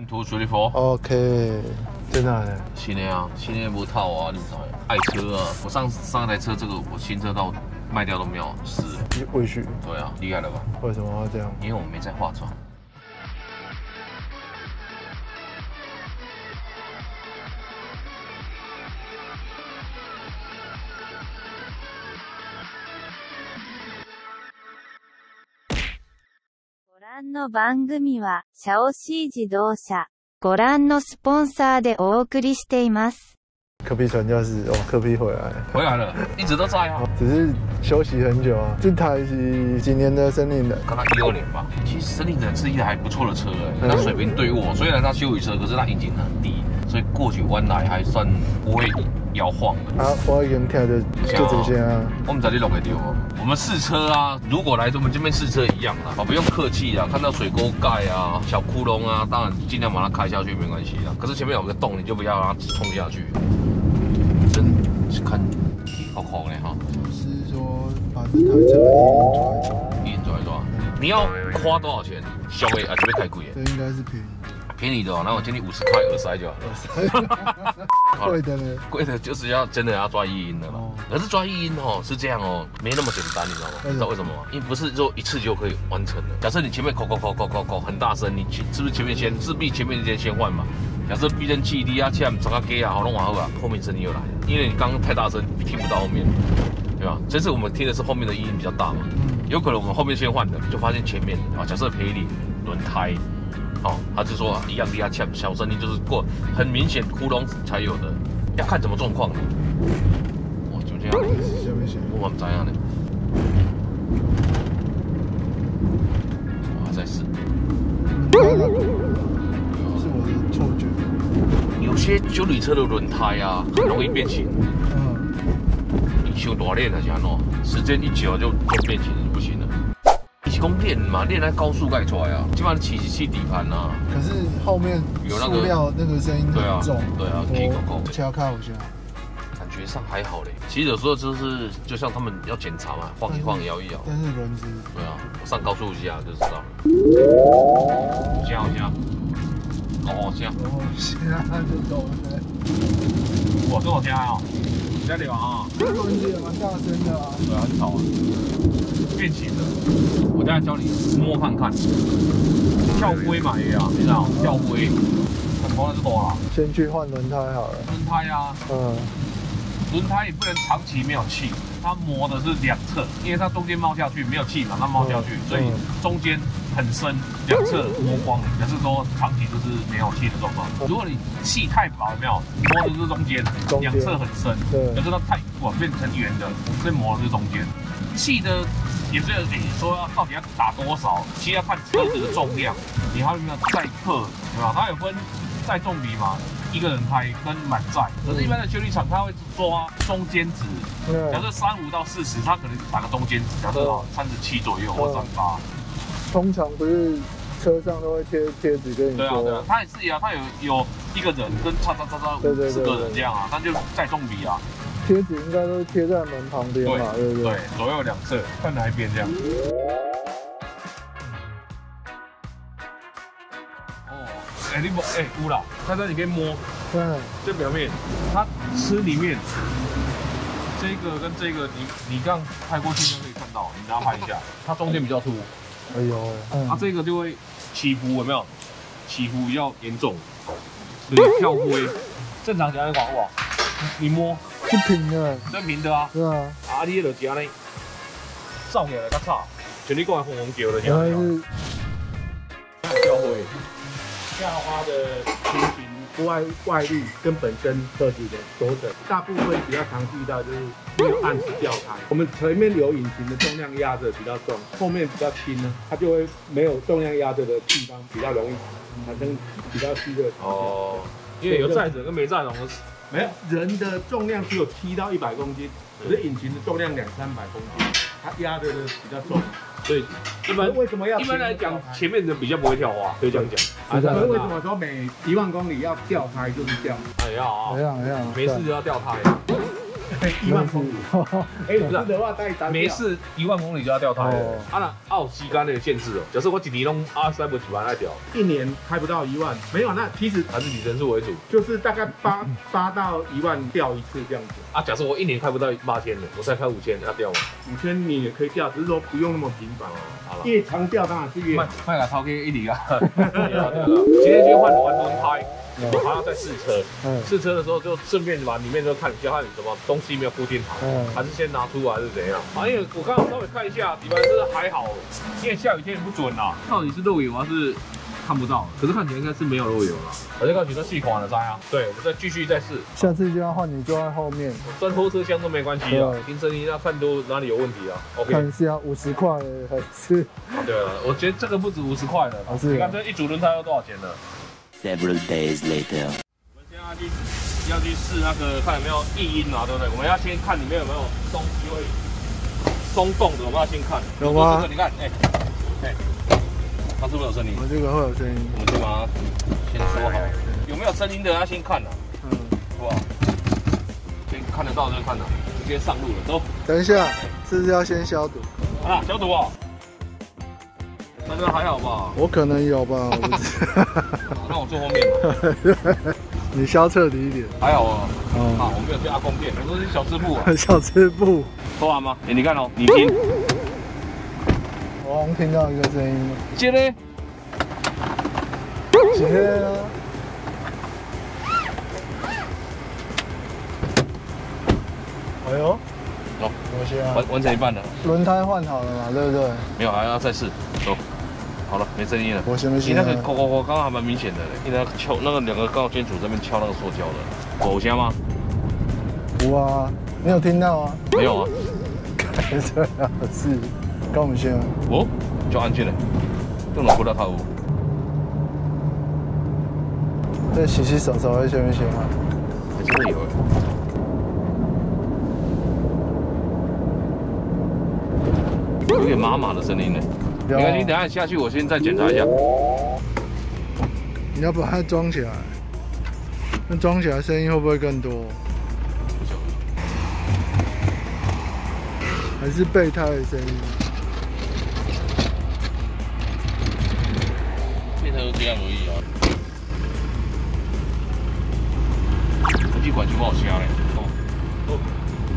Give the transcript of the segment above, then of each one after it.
One two three four。OK，在哪呢？新的啊，新的不套啊，你知道吗？爱车啊，我上上一台车这个我新车到卖掉都没有事。未许，对啊，厉害了吧？为什么要这样？因为我没在化妆。覧の番組は、シャオシー自動車。ご覧のスポンサーでお送りしています。科比传教士哦，科比回来了，回来了，一直都在啊。只是休息很久啊。这台是几年的森林的？刚刚一六年吧，其实森林人是一台还不错的车哎，它水平对卧，虽然它修理车，可是它引擎很低，所以过去弯来还算不会摇晃的。啊，我已经听着就这些啊。我们在这弄给丢哦。我们试车啊，如果来我们这边试车一样啦，啊，不用客气啊，看到水沟盖啊、小窟窿啊，当然尽量把它开下去没关系啊。可是前面有个洞，你就不要让它冲下去。真是看好狂嘞哈，是说把这台车一人抓一抓。你要花多少钱？小伟啊，这边太贵了，这应该是便宜。便宜的哦，那我建议五十块耳塞就好了。贵的呢？贵的就是要真的要抓一音的了哦。可是抓一音哦是这样哦，没那么简单，你知道吗？你知道为什么吗？因为不是说一次就可以完成的。假设你前面扣扣扣扣扣扣很大声，你前是不是前面先势必前面先先换嘛？假设避震器低啊、欠整个给啊，好弄完后啊，后面声音又来了，因为你刚刚太大声，你听不到后面，对吧？这次我们听的是后面的音比较大嘛，有可能我们后面先换的，就发现前面啊，假设赔礼轮胎。好、他就说一样低压欠小声音就是过很明显窟窿才有的，要看什么状况。哇，就这样，下面写我们怎样呢？我还在试，是我的错觉。有些修理车的轮胎啊，很容易变形。嗯，你修多练还是安怎？时间一久就就变形是讲练嘛，练在高速盖出来啊，基本上起起底盘啊，可是后面有那个塑料那个声音对啊很重。对啊屁股够我敲看一下。感觉上还好嘞。其实有时候就是就像他们要检查嘛，晃一晃，摇一摇。但是轮子对啊，我上高速一下就知道了。加一下，哦，加，哦，现在就走了。我跟我加哦，加点啊，这个轮子也蛮大声的啊。对啊，很吵啊，变形的。我等下教你摸看看，跳龟嘛也啊，你知道跳龟，很多那是多啊。先去换轮胎好了。轮胎啊，嗯，轮胎也不能长期没有气，它磨的是两侧，因为它中间冒下去没有气嘛，它冒下去，嗯所以中间很深，两侧磨光了，表示说长期就是没有气的状况。如果你气太薄，有没有磨的是中间，两侧很深，对表示它太广变成圆的，所以磨的是中间。气的也是你说要到底要打多少，其实要看车子的重量，你还有没有载客，对吧？它有分载重比嘛，一个人拍跟满载。可是，一般的修理厂他会抓中间值，假对。设三五到四十，他可能打个中间值，假设啊三十七左右或三八。通常不是车上都会贴贴纸跟你对啊，对啊说，，它也是一样，它有有一个人跟叉叉叉叉四个人这样啊，那就载重比啊，贴纸应该都是贴在门旁边嘛，对不对对？，左右两侧看哪一边这样。哎，你摸，哎，有啦，看到你可以摸嗯，这表面，它吃里面这个跟这个，你你这样拍过去就可以看到，你拿拍一下，它中间比较凸，哎呦，它嗯，这个就会起伏，有没有？起伏比较严重，所以跳灰。正常讲来讲哇，你摸。是平的，这平的啊，是啊？啊你就夹呢，照起来较差，像你讲的红红叫的这原来样，是。下花的情形不外外力跟本身设计的轴承，大部分比较常遇到就是没有按时掉胎。我们前面有引擎的重量压着比较重，后面比较轻呢，它就会没有重量压着的地方比较容易产生比较虚的。哦，因为有载者跟没载的，我没有人的重量只有七到一百公斤，可是引擎的重量两三百公斤，它压着的比较重。所以一般为什么要一般来讲，前面的比较不会跳花，可以这样讲。所以为什么说每一万公里要掉胎就是掉？哎呀啊哎，呀哎呀，没事就要掉胎。一万公里。哎，不是啊是的话带单没事，一万公里就要掉胎。啊那澳西干那个限制哦，假设我一年弄二三不几万来掉，一年开不到一万，没有，那其实还是以人数为主就是大概八八到一万掉一次这样子。啊。假设我一年开不到八千的，我再开五千要掉吗？五千你也可以掉，只是说不用那么频繁。好了。越长掉当然是越卖卖给掏给一里啊！今天先换完轮胎，我还要再试车。嗯试车的时候就顺便把里面都看一下，看你什么东西没有固定好，嗯还是先拿出来还是怎样？啊，因为我刚刚稍微看一下，底盘是还好，因为下雨天也不准啊。到底是漏油还是看不到？可是看起来应该是没有漏油啦。反正告诉你说细款的灾啊，对，我们再继续再试。下次就要换你坐在后面，钻后车厢都没关系啊对，听声音要看都哪里有问题啊。OK，看一下五十块还是啊对了，我觉得这个不止五十块了哦是啊你看这一组轮胎要多少钱呢？Several days later. 我们现在要去要去试那个看有没有异音啊，对不对？我们要先看里面有没有东西会松动的，我们要先看。有吗这个你看，哎、哎、它是不是有声音？我这个会有声音？我们先把它先说好，有没有声音的要先看啊，嗯，是吧？先看得到就看了，直接上路了，走。等一下，是不是要先消毒？啊，消毒哦。那个还好吧？我可能有吧，我不知道。那我坐后面吧。你消彻底一点。还好哦。啊，哦，我没有去阿公店，我都是小吃部啊。小吃部，说完吗？哎、你看哦，你听，我好像听到一个声音，接嘞。接啊！哎呦，走，我先啊完，完成一半了，轮胎换好了嘛，对不对？没有还要再试。走，好了，没声音了。我行不你那？个扣扣扣，刚刚还蛮明显的嘞，你那个敲那个两个钢圈组这边敲那个塑胶的，狗香吗？无啊，你有听到啊？没有啊。最好是跟我们先啊。哦，就安静了，这种不到套路，再洗洗手手，行不行啊？还真的有哎。有点麻麻的声音呢，没关系，等下下去我先再检查一下。你要把它装起来，那装起来声音会不会更多？还是备胎的声音？变成都这样而已啊。空气管就不好掐嘞。哦，哦，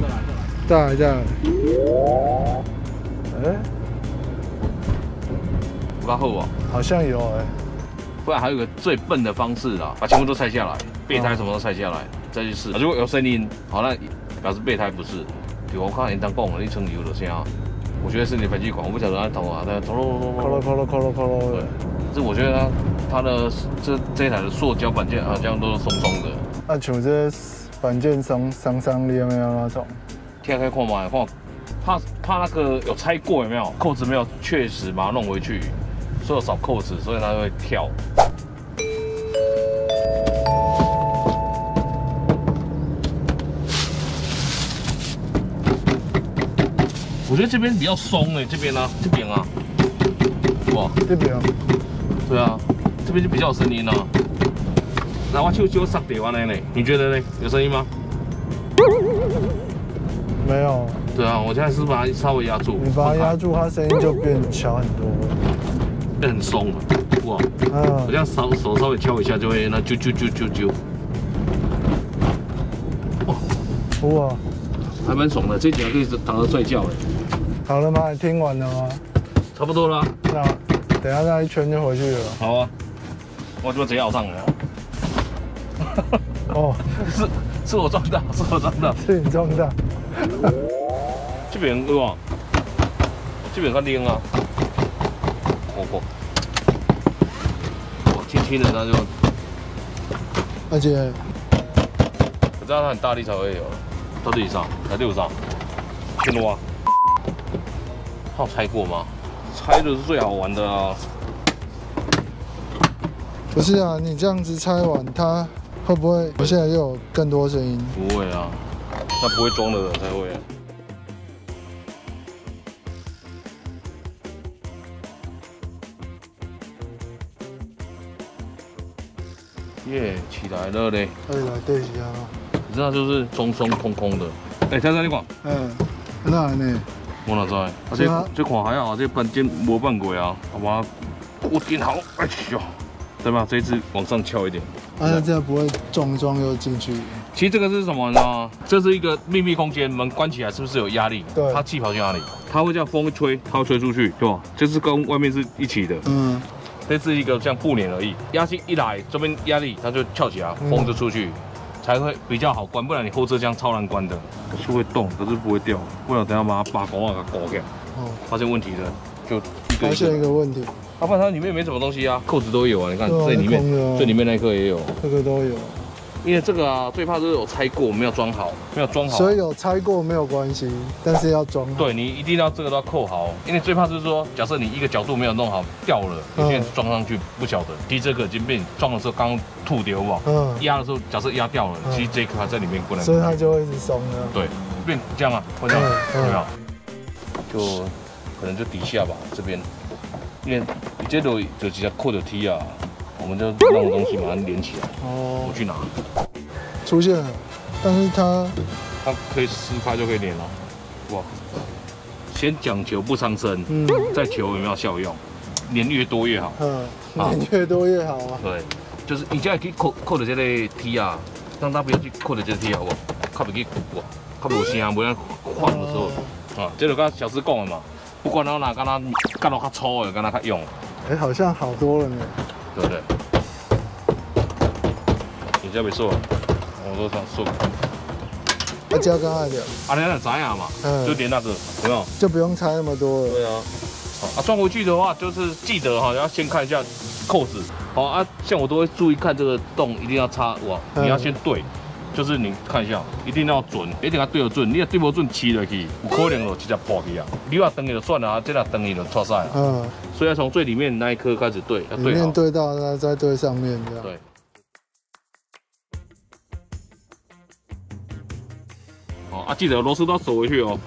再来再来。再来再来。哎、不够厚啊。好像有哎、不然还有一个最笨的方式啦，把全部都拆下来，备胎什么都拆下来，再去试。如果有声音，好，那表示备胎不是。对，我看人当讲了，你称油的声，我觉得是你排气管，我不晓得它头啊，它咚咚咚咚咚。咯咯咯咯咯咯咯咯对。，这我觉得它它的这这一台的塑胶板件好像都是松松的，啊，像这板件松松松的没有那种。贴开看嘛，看怕怕那个有拆过有没有？扣子没有确实把它弄回去，所以有少扣子，所以它会跳。我觉得这边比较松哎，这边呢、这边啊，哇，这边对啊，这边就比较有声音啊。那我就就上点完了呢，你觉得呢？有声音吗？没有，对啊，我现在是把它稍微压住，你把它压住，它声音就变小很多。变很松啊，哇！我嗯这，样手手稍微敲一下就会那啾啾啾啾啾，哇，还蛮爽的，这几个可以躺着睡觉哎，好了吗？你听完了吗？差不多啦。那等一下那一圈就回去了。好啊，我就直接咬上了，哦，是是我撞到，是我撞到，是你撞到。这边对吧？这边看钉啊，我过，我轻轻的那就，而且我知道它很大力才会有，到这里上，才六上，先挖。它有拆过吗？拆的是最好玩的啊。不是啊，你这样子拆完，它会不会我现在又有更多声音？不会啊，那不会装的人才会啊。起来了嘞！哎，来对一下啊。你知道就是松松空空的，哎，先生你看，嗯，那呢？我哪知？啊这是啊这看还好，这搬件没半过啊，好吧？我顶好，哎呦，对吧？这一次往上翘一点。啊，那这样不会撞撞又进去？其实这个是什么你知道吗？这是一个秘密空间，门关起来是不是有压力？对它气跑去哪里？它会这样风一吹，它会吹出去，对吧？这是跟外面是一起的，嗯，这是一个像布帘而已。压气一来，这边压力它就翘起来，嗯风就出去，才会比较好关。不然你后车厢超难关的，是会动，可是不会掉。不然等下把它把狗啊，给它勾掉，哦，发现问题了就一个发。现一个问题，啊，不然它里面没什么东西啊，扣子都有啊，你看啊这里面空的啊最里面那一颗也有。这个都有，因为这个啊，最怕就是有拆过，没有装好，没有装好。所以有拆过没有关系，但是要装好。对你一定要这个都要扣好，因为最怕就是说，假设你一个角度没有弄好掉了，嗯。有些人装上去不晓得，其实这个已经被你撞的时候刚吐丢嘛，嗯，压的时候假设压掉了，嗯。其实这一颗还在里面不能所以它就会一直松了。对变这样啊，会这样，有没有？就可能就底下吧这边，因为你这都就直接扣着踢啊，我们就让东西把它连起来，哦我，去拿，出现了，但是它它可以撕开就可以连了，哇！先讲求不伤身，嗯再求有没有效用，连越多越好。嗯，连越多越好啊。对，就是你现在可以扣扣着这个梯啊，让它不要去扣着这个梯啊，好不好？靠不去哇，靠不有声，不然晃的时候啊，这就跟小师讲的嘛，不管到哪，跟他干到较粗的，跟他较用，哎，好像好多了呢。对不对？你这没锁，我都想说，那加刚才的，啊，你那知呀嘛，嗯就连那个，有没有？就不用拆那么多了。对啊。好啊，装回去的话，就是记得哈，要先看一下扣子。好啊，像我都会注意看这个洞，一定要插哇，嗯你要先对，就是你看一下，一定要准，一定要对得准。你若对不准，骑落去，有可能就直接破去啊。你要等就算了啊，这若等伊就错晒了。嗯，所以要从最里面那一颗开始对，要里对好面。对到它再对上面这样。对。哦啊，记得螺丝都要锁回去哦，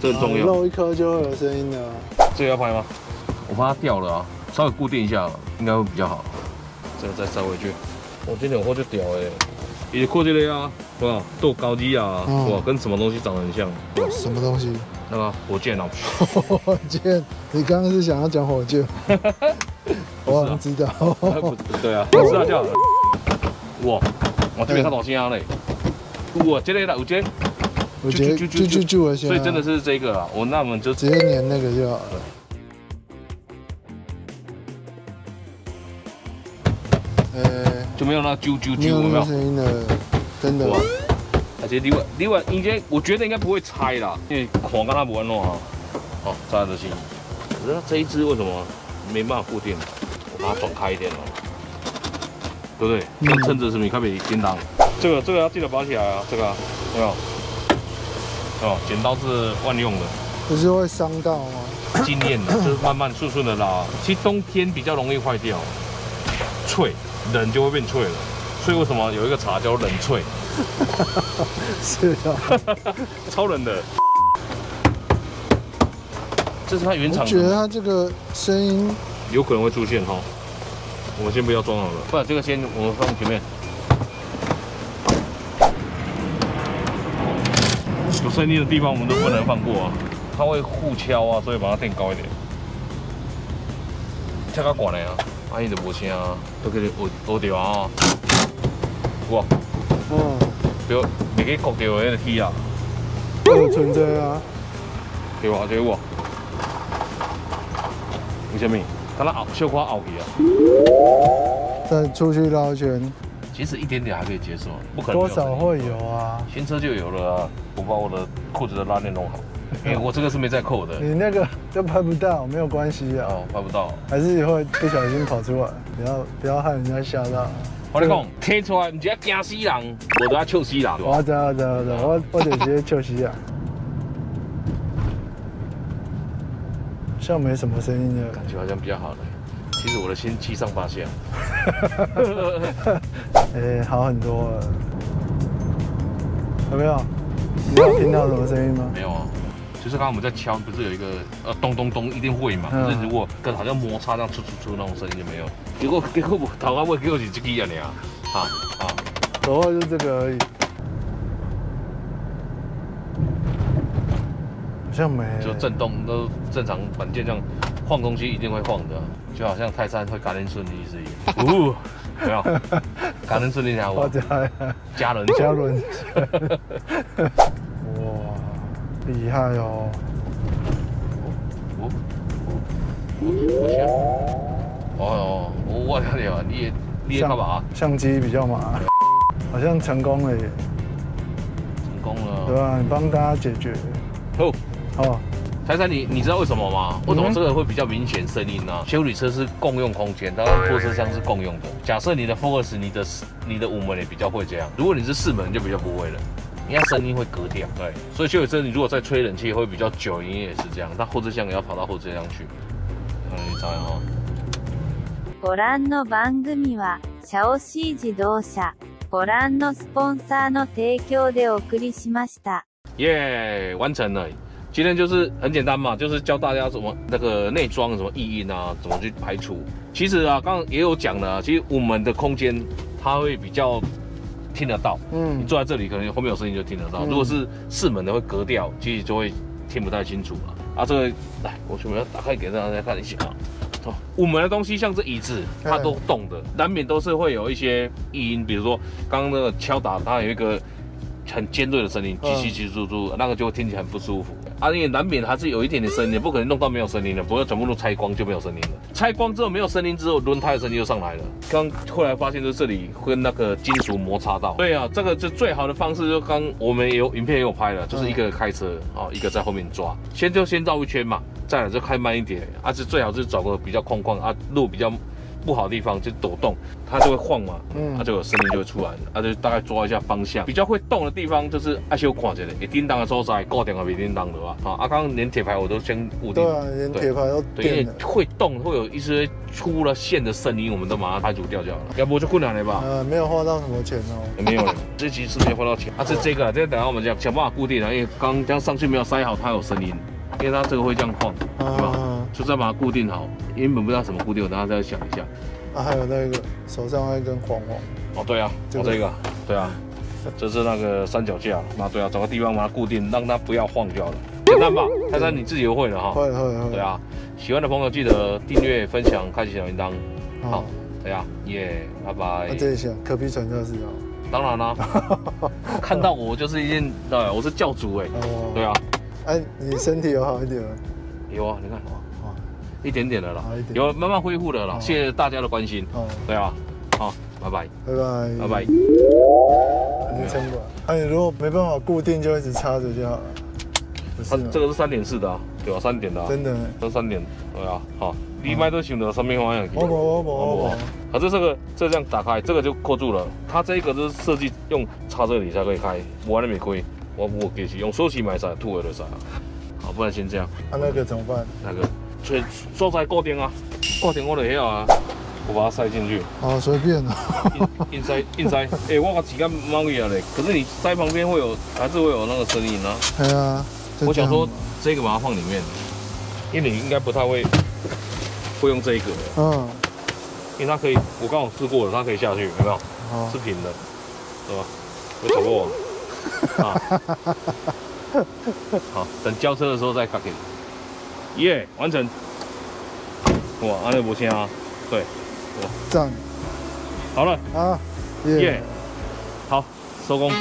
这很重要。漏一颗就会有声音的啊。这个要拍吗？我怕它掉了啊，稍微固定一下应该会比较好。这个再塞回去。我今天有货就屌哎，也过这类啊，是吧？都有高低啊，嗯哇，跟什么东西长得很像？什么东西？那个火箭啊，火箭？你刚刚是想要讲火箭？我好像知道。不对啊，我知道就好了。哇，我这边看到声嘞，哇，这个啦，有这个，我觉得就就就就就了先啊，所以真的是这个啊，我那我们就直接粘那个就好了。就没有那啾啾啾，没有没有？声音的，真的。而且另外另外，应该我觉得应该不会拆啦，因为狂跟它不会弄啊。哦，扎得行。可是这一只为什么没办法固定？我把它转开一点哦，对不对？嗯要趁着什么？你看没叮当。这个这个要记得绑起来啊，这个有没有？哦，剪刀是万用的，不是会伤到吗？经验的，就是慢慢顺顺的拉。其实冬天比较容易坏掉，脆，冷就会变脆了。所以为什么有一个茶叫冷脆？是啊，超冷的。这是它原我觉得厂的，它这个声音有可能会出现哈。我们先不要装好了，不然这个先我们放前面。有声音的地方我们都不能放过啊，它会互敲啊，所以把它垫高一点。敲较悬的啊，啊伊就无声啊，都给你学学着啊。哇，嗯，不要别给割掉那个铁啊，有存在啊，对吧？对吧？为什么？它那凹小可凹去啊。再出去绕一圈，其实一点点还可以接受，不可能没多少会有啊。新车就有了啊！我把我的裤子的拉链弄好，因 为我这个是没在扣的，你那个都拍不到，没有关系啊，哦，拍不到。还是以后不小心跑出来，不要不要害人家吓到。我跟你讲，贴出来唔只惊死人，我都要笑死人。我知道我知道我知道，我我就直接笑死人。像没什么声音的，感觉好像比较好的。其实我的心七上八下。哎、好很多了。有没有？你有听到什么声音吗？没有啊，就是刚刚我们在敲，不是有一个呃咚咚咚，一定会嘛。嗯可是如果跟好像摩擦这样出出出那种声音就没有。结果结果我头发尾给我是这个样的啊，啊啊！走话就这个而已。好像没。就震动都正常板件这样晃东西一定会晃的，就好像泰山会感应顺利是一样。哦，有没有？感恩顺利讲我我家家人嘉伦，哇，厉害哦！我我想，哦哦，我了解，你也你也干嘛？相机比较麻，好像成功了耶，成功了对了。吧？你帮大家解决，哦，哦，泰山，你你知道为什么吗？为什么这个会比较明显声音呢？修理车是共用空间，它跟货车厢是共用的。假设你的 Focus，你的你的五门也比较会这样，如果你是四门就比较不会了。因为它声音会隔掉，对，所以修理车你如果在吹冷气会比较久，因为也是这样。那后车厢也要跑到后车厢去，嗯，你猜哈。ご覧の番組は、シャオシー自動車、ご覧のスポンサーの提供でお送りしました。耶完成了。今天就是很简单嘛，就是教大家怎么那个内装什么异音啊，怎么去排除。其实啊，刚刚也有讲了，其实我们的空间它会比较 听得到。嗯你嗯，坐在这里，可能后面有声音就听得到。嗯如果是四门的会隔掉，其实就会听不太清楚了。啊，这个来，我准备要打开给大家看一下啊。哦，五门的东西像这椅子，它都动的，难免都是会有一些异音，比如说刚刚那个敲打，它有一个很尖锐的声音，嗯叽叽叽叽叽，那个就会听起来很不舒服。啊，因为难免还是有一点点声音，不可能弄到没有声音的，不会全部都拆光就没有声音了。拆光之后没有声音之后，轮胎的声音就上来了。刚后来发现就是这里跟那个金属摩擦到。对啊，这个就最好的方式就刚我们也有影片也有拍了，就是一个开车啊、一个在后面抓，先就先绕一圈嘛，再来就开慢一点，啊，是最好是找个比较空旷啊，路比较不好的地方就抖动，它就会晃嘛，嗯。它就有声音就会出来，它，就大概抓一下方向，比较会动的地方就是爱修看一下，会叮当的时候在，固定啊没叮当的吧，啊，啊，刚刚连铁牌我都先固定。对，啊，连铁牌都对，因为，会动，会有一些出了线的声音，我们都把它排除掉就好了，要不就困难了吧？呃，没有花到什么钱哦。没有了，这集是没有花到钱。啊，是这个啊，这个等下我们讲想办法固定啊，因为刚刚这样上去没有塞好，它有声音，因为它这个会这样晃，对吧？啊就是要把它固定好，原本不知道怎么固定，我等下再想一下。啊，还有那个手上那根黄黄，哦，对啊，这个我这个，对啊，这是那个三脚架，那对啊，找个地方把它固定，让它不要晃就好了，简单吧？泰山你自己也会了哈。会会会。对，啊，喜欢的朋友记得订阅、分享、开启小铃铛。好好，，对啊，耶，拜拜那。这一下可比传教士啊。当然啦，看到我就是一件，对，我是教主哎。哦，对啊，哎，你身体有好一点吗？有啊，你看，哇，一点点的啦好一，点有慢慢恢复的啦，哦谢谢大家的关心。哦，对啊，好，拜拜，拜拜，拜拜。你撑过来。那你如果没办法固定，就一直插着就好了。它这个是三点四的啊，对啊，三点的啊，真的，这三点，对啊，好，你买都想到什么方向去？我我我我我，可是这个这这样打开，这个就扣住了。它这一个就是设计用插这里才可以开，我还没开，我我给是用手机买晒，吐了就晒啊。好，不然先这样，啊那个怎么办？那个所所在固定啊，固定我就晓啊，我把它塞进去，好随便啊。硬硬塞硬塞。哎、我把几根猫给嘞，可是你塞旁边会有，还是会有那个声音啊。对啊，我想说这个把它放里面，因为你应该不太会会用这一个，嗯，因为它可以，我刚好试过了，它可以下去，有没有？好是，平的，对吧？有走过网啊。好，等交车的时候再卡给你。耶、完成。哇，安内不先啊。对，赞好了，啊，耶、耶。好，收工。